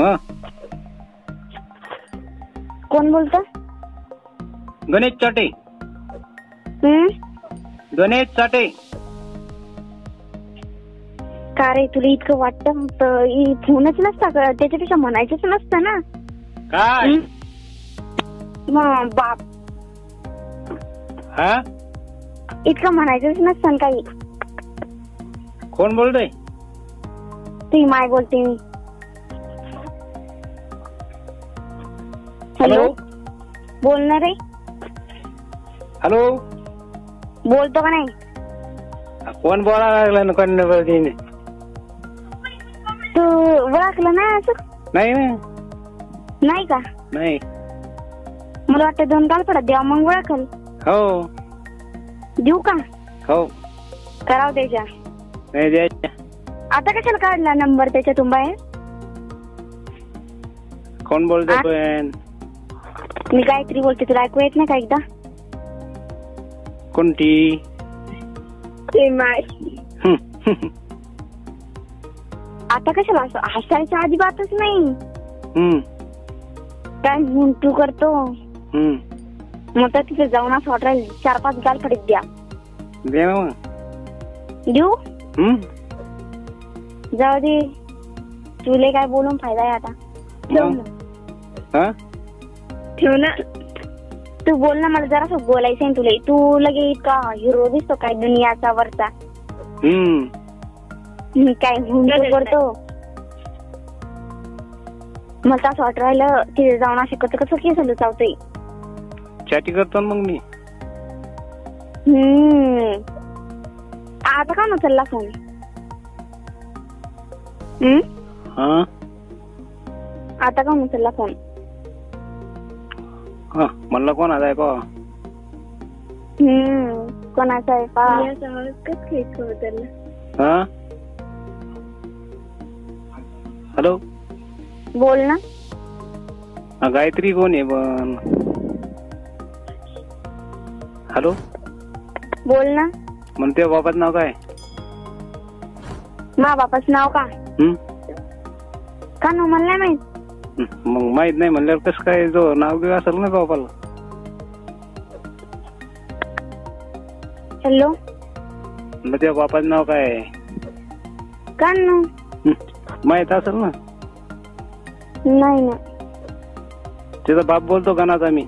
हा. कोण बोलतं गणेश चाटे? गणेश चाटे. का रे तुला इतकं वाटतं? तर इ- फोनच नसता का? त्याच्यापेक्षा म्हणायचंच नसतं ना? काय? मग बाप. हा? इतकं म्हणायचंच नसतं ना काही. कोण बोलतोय? ती माय बोलते मी. हॅलो. बोलणार रे. हॅलो. बोलतो का नाही? कोण बोलायला लागला ना कोण बोलते तू ओळखलं ना असं? नाही नाही का? नाही. मला वाटतं दोन काल पडत द्या मग ओळखल. हो. देऊ का? हो. कराव त्याच्या. नाही द्यायच्या आता कशाला काढला नंबर त्याच्यातून बाहेर? कोण बोलतोय आ? पण? मी गायत्री बोलते तुला ऐकू येत नाही का एकदा? कोणती. आता कशाला असं? हसायचं अजिबातच नाही. काय म्हणून तू करतो. मग तर तिथे जाऊन असं वाटेल चार पाच गाल फडीत द्या. देऊ? जाऊ दे. तुले काय बोलून फायदा आहे आता. ना. हा? ठेव ना. तू बोल ना मला जरासं बोलायचं आहे तुला. तू लगे इतका हिरो दिसतो काय दुनियाचा वरचा. हं. मी काय हुंडा करतो? मला असं वाटू राहिलं तिथे जाऊन असे कसं कसं केस लुचावतोय. चॅटी करतो ना मग मी. हम्म. आता का नचलला फोन हम्म? हा? आता का नचलला फोन हा म्हणलं कोण आता का हम्म कोणाचा आहे हा? हॅलो? बोल ना. हा, गायत्री कोण आहे पण? हॅलो? बोल ना. म्हणते बाबाचं नाव काय? मा बापाच नाव का? हं? का नाव मला नाही माहीत. मग माहीत नाही म्हणल्यावर कसं काय जो नाव घेऊ असेल ना बाबाला? हॅलो? मग त्या बापाचं नाव काय आहे? का हं, माहीत असेल ना? नाही ना त्याचा बाप बोलतो का नाचा मी?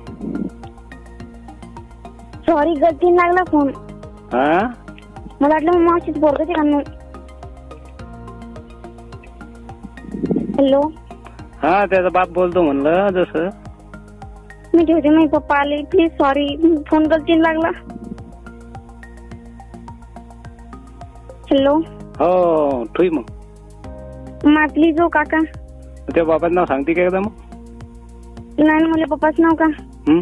सॉरी गलतीने लागला फोन हा? मला वाटलं मग मावशीच बोलतो का नाही? हॅलो हा त्याचा बाप बोलतो म्हणलं जसं. मी ठेवते मी पप्पा आले प्लीज सॉरी फोन गलतीने लागला. हॅलो हो ठुई मग. मा प्लीज हो काका. त्या बाबाचं नाव सांगते का एकदा मग? नाही ना मला पप्पाच नाव का? हं?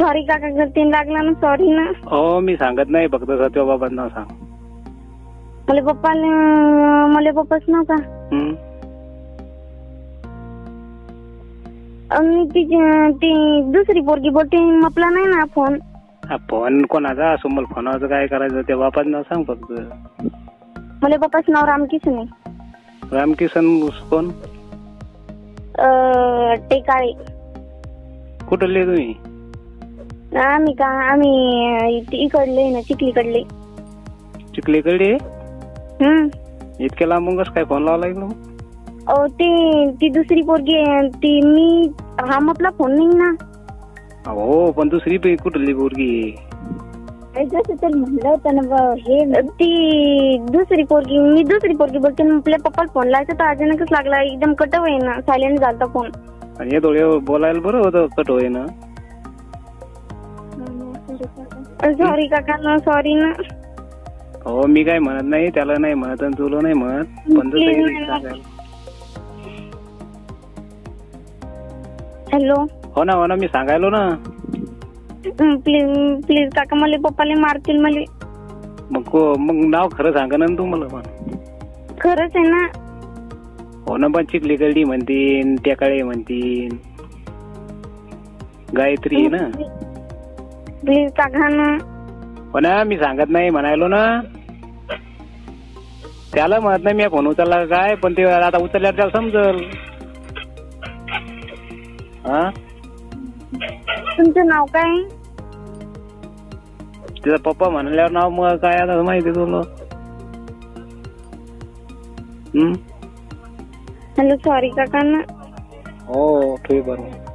सॉरी काका गलतीने लागला ना. सॉरी ना. हो मी सांगत नाही फक्त सत्य बाबाचं नाव सांग. मला पप्पा मला पप्पाच नाव का मी ती ती दुसरी पोरगी बोलते मपला नाही ना फोन. हा, फोन कोणाचा? असो मला फोनाचं काय करायचं त्या बापाचं नाव सांग फक्त. मला पप्पाच नाव रामकिशन आहे. रामकिसन कोण? अं, टेकाळे. कुठले तुम्ही? आम्ही का आम्ही इकडले ना चिखलीकडले. चिखलीकडे? इतक्या लांबून कसं काय फोन लावला मग? अहो ते ती दुसरी पोरगी आहे, ती मी हा आपला फोन नाही ना. हो पण दुसरी पण कुठली पोरगी? जसं तर म्हणलं होतं ना बा, हे ती दुसरी पोरगी मी दुसरी पोरगी बोलते ना, आपल्या पप्पाला फोन लावायचा तर अचानकच लागला एकदम कटव आहे ना सायलेंट झालता फोन आणि हे थोडे बोलायला बरं होतं कट होय ना सॉरी काका. ना सॉरी ना. हो मी काय म्हणत नाही त्याला नाही म्हणत आणि तुला नाही म्हणत. पण नाही सांगायला. हॅलो. हो ना हो ना मी सांगायलो ना. प्लीज प्लीज काका मला पप्पाला मारतील मला. मग को- मग नाव खरं सांगा ना तू मला पण. खरंच आहे ना. हो ना पण चिखलीकरडी म्हणतीन टेकाळे म्हणतीन. गायत्री आहे ना. प्लीज काका ना. ना मी सांगत नाही म्हणायलो ना. त्याला म्हणत नाही मी फोन उचलला काय पण ते आता उचलल्यावर त्याला समजल. हा? तुमचं नाव काय? तिचा पप्पा म्हणल्यावर नाव मग काय आता माहिती तुला. हम्म? हॅलो सॉरी काकांना. हो ठीक बरोबर.